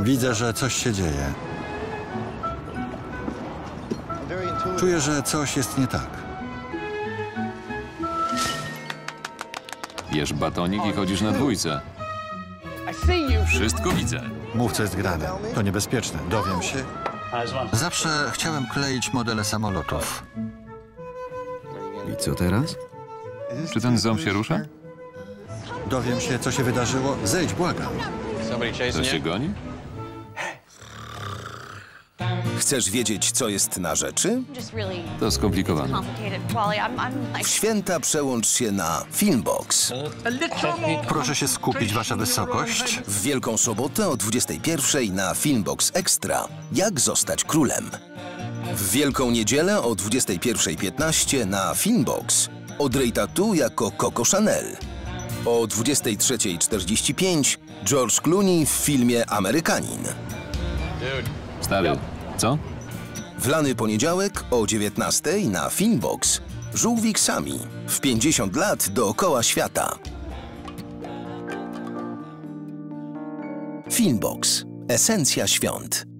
Widzę, że coś się dzieje. Czuję, że coś jest nie tak. Jesz batonik i chodzisz na dwójce. Wszystko widzę. Mów, co jest grane. To niebezpieczne. Dowiem się. Zawsze chciałem kleić modele samolotów. I co teraz? Czy ten ząb się rusza? Dowiem się, co się wydarzyło. Zejdź, błagam. To się goni? Chcesz wiedzieć, co jest na rzeczy? To skomplikowane. W święta przełącz się na Filmbox. Proszę się skupić, wasza wysokość. W Wielką Sobotę o 21 na Filmbox Extra. Jak zostać królem? W Wielką Niedzielę o 21.15 na Filmbox. Audrey Tatu jako Coco Chanel. O 23.45 George Clooney w filmie Amerykanin. Stary, co? W lany poniedziałek o 19.00 na Filmbox. Żółwik Sami w 50 lat dookoła świata. Filmbox. Esencja świąt.